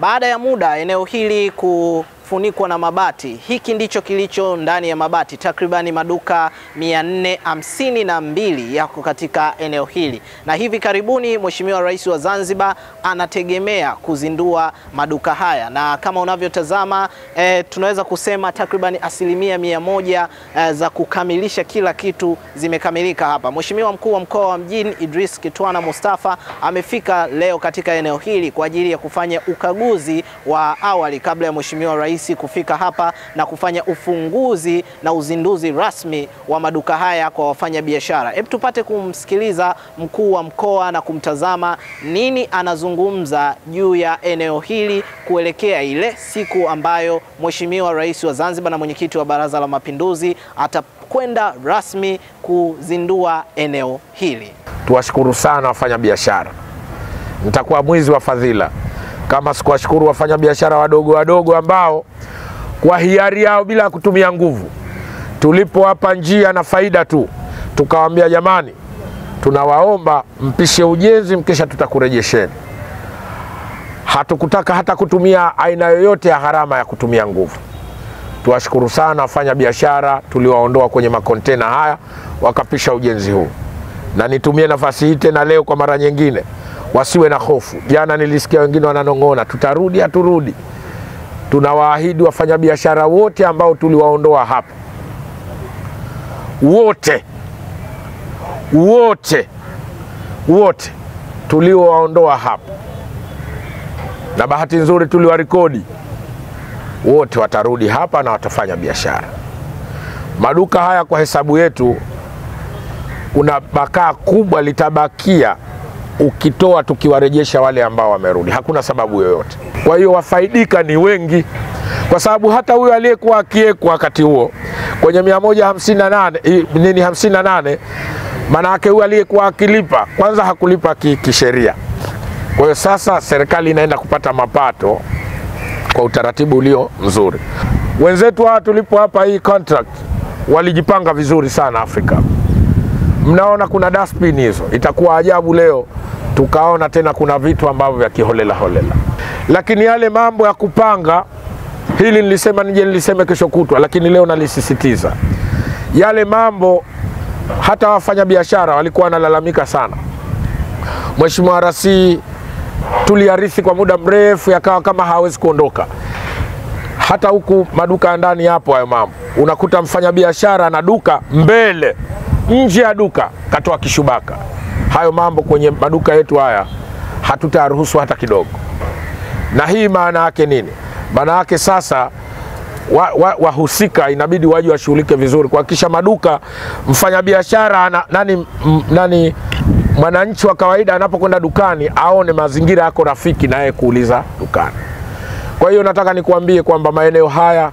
Baada ya muda eneo hili kufunikwa na mabati, hiki ndicho kilicho ndani ya mabati. Takribani maduka 452 yako katika eneo hili, na hivi karibuni Mheshimiwa Rais wa Zanzibar anategemea kuzindua maduka haya, na kama unavyotazama e, tunaweza kusema takribani asilimia mia moja e, za kukamilisha kila kitu zimekamilika hapa. Mheshimiwa Mkuu wa Mkoa wa Mjini Idris Kitwana Mustafa amefika leo katika eneo hili kwa ajili ya kufanya ukaguzi wa awali kabla ya Mheshimiwa Rais kufika hapa na kufanya ufunguzi na uzinduzi rasmi wa maduka haya kwa wafanyabiashara. Hebu tupate kumsikiliza mkuu wa mkoa na kumtazama nini anazungumza juu ya eneo hili kuelekea ile siku ambayo Mheshimiwa Rais wa Zanzibar na mwenyekiti wa Baraza la Mapinduzi atakwenda rasmi kuzindua eneo hili. Tuwashukuru sana wafanyabiashara, nitakuwa mwizi wa fadhila kama sikuwashukuru wafanyabiashara wadogo wadogo ambao kwa hiari yao bila kutumia nguvu, tulipowapa njia na faida tu, tukawaambia jamani, tunawaomba mpishe ujenzi, mkisha tutakurejesheni. Hatukutaka hata kutumia aina yoyote ya gharama ya kutumia nguvu. Tuwashukuru sana wafanya biashara tuliwaondoa kwenye makontena haya wakapisha ujenzi huu, na nitumie nafasi hii tena leo kwa mara nyingine wasiwe na hofu. Jana nilisikia wengine wananong'ona, tutarudi haturudi. Tunawaahidi wafanyabiashara wote ambao tuliwaondoa hapa, wote. Wote. Wote tuliowaondoa hapa, na bahati nzuri tuliwarekodi. Wote, watarudi hapa na watafanya biashara. Maduka haya kwa hesabu yetu, kuna bakaa kubwa litabakia ukitoa tukiwarejesha wale ambao wamerudi, hakuna sababu yoyote. Kwa hiyo wafaidika ni wengi, kwa sababu hata huyo aliyekuwa akiekwa wakati huo kwenye 158 nini 58, maana yake huyo aliyekuwa akilipa kwanza hakulipa kisheria. Kwa hiyo sasa serikali inaenda kupata mapato kwa utaratibu ulio mzuri. Wenzetu hawa tulipo hapa hii contract walijipanga vizuri sana Afrika. Mnaona kuna dustbin hizo, itakuwa ajabu leo tukaona tena kuna vitu ambavyo vya kiholela holela, lakini yale mambo ya kupanga, hili nilisema nije niliseme kesho kutwa, lakini leo nalisisitiza yale mambo. Hata wafanyabiashara walikuwa wanalalamika sana. Mheshimiwa Rasi tuliarithi kwa muda mrefu, yakawa kama hawezi kuondoka. Hata huku maduka ya ndani yapo hayo mambo, unakuta mfanyabiashara na duka mbele, nje ya duka katoa kishubaka hayo mambo kwenye maduka yetu haya hatutaruhusu hata kidogo. Na hii maana yake nini? Maana yake sasa wahusika wa, wa inabidi waje washughulike vizuri kuhakikisha maduka, mfanyabiashara na, nani, m, nani mwananchi wa kawaida anapokwenda dukani aone mazingira yako rafiki na yeye kuuliza dukani. Kwa hiyo nataka nikuambie kwamba maeneo haya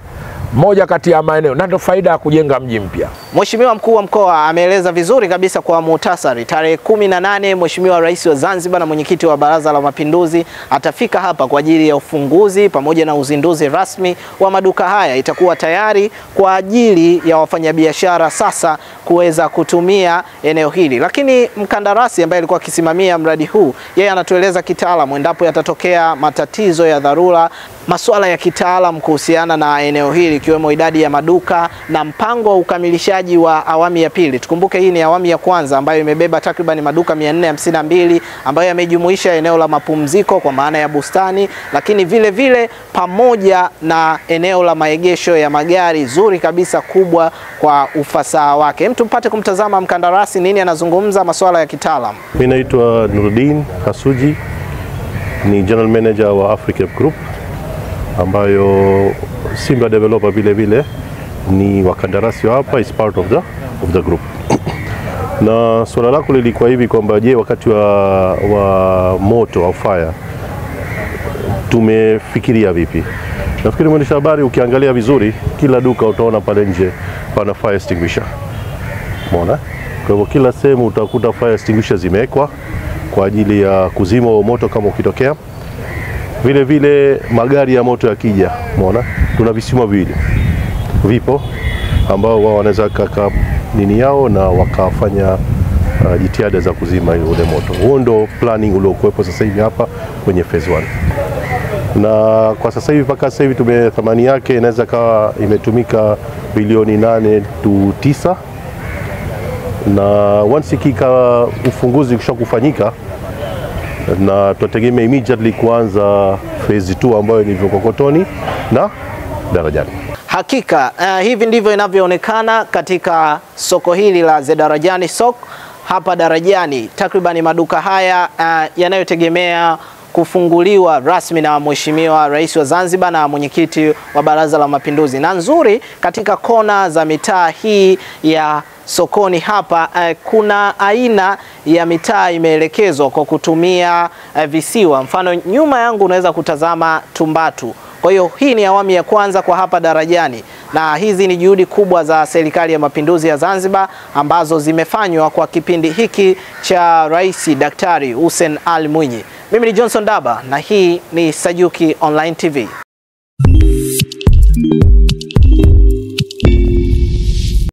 moja kati ya maeneo na ndio faida ya kujenga mji mpya. Mheshimiwa mkuu wa mkoa ameeleza vizuri kabisa kwa muhtasari. Tarehe kumi na nane Mheshimiwa Rais wa Zanzibar na mwenyekiti wa Baraza la Mapinduzi atafika hapa kwa ajili ya ufunguzi pamoja na uzinduzi rasmi wa maduka haya. Itakuwa tayari kwa ajili ya wafanyabiashara sasa kuweza kutumia eneo hili, lakini mkandarasi ambaye alikuwa akisimamia mradi huu, yeye anatueleza kitaalamu, endapo yatatokea matatizo ya dharura, masuala ya kitaalam kuhusiana na eneo hili ikiwemo idadi ya maduka na mpango wa ukamilishaji wa awamu ya pili. Tukumbuke hii ni awamu ya kwanza ambayo imebeba takriban maduka 452 ambayo yamejumuisha eneo la mapumziko kwa maana ya bustani, lakini vile vile pamoja na eneo la maegesho ya magari zuri kabisa kubwa kwa ufasaha wake. Mtu mpate kumtazama mkandarasi nini anazungumza masuala ya kitaalam. Mimi naitwa Nuruddin Kasuji, ni general manager wa Africa Group ambayo Simba developer vile vile ni wakandarasi wa hapa, is part of the, of the group na suala lako lilikuwa hivi kwamba je, wakati wa, wa moto au fire tumefikiria vipi? Nafikiri mwendesha habari, ukiangalia vizuri, kila duka utaona pale nje pana fire extinguisher, umeona. Kwa hivyo kila sehemu utakuta fire extinguisher zimewekwa kwa ajili ya kuzima moto kama ukitokea. Vile vile magari ya moto yakija, umeona tuna visima viwili vipo ambao wao wanaweza kaka nini yao na wakafanya uh, jitihada za kuzima ule moto. Huo ndo planning uliokuwepo sasa hivi hapa kwenye phase 1. na kwa sasa hivi mpaka sasa hivi tume thamani yake inaweza kawa imetumika bilioni nane tu tisa, na once ikika ufunguzi ukisha kufanyika, na tutategemea immediately kuanza phase 2 ambayo ni Vikokotoni na Darajani. Hakika uh, hivi ndivyo inavyoonekana katika soko hili la Zedarajani soko hapa Darajani. Takribani maduka haya uh, yanayotegemea kufunguliwa rasmi na Mheshimiwa Rais wa Zanzibar na mwenyekiti wa Baraza la Mapinduzi. Na nzuri katika kona za mitaa hii ya sokoni hapa eh, kuna aina ya mitaa imeelekezwa kwa kutumia eh, visiwa. Mfano nyuma yangu unaweza kutazama Tumbatu. Kwa hiyo hii ni awamu ya kwanza kwa hapa Darajani, na hizi ni juhudi kubwa za Serikali ya Mapinduzi ya Zanzibar ambazo zimefanywa kwa kipindi hiki cha Rais Daktari Hussein Ali Mwinyi. Mimi ni Johnson Daba na hii ni Sajuki Online TV.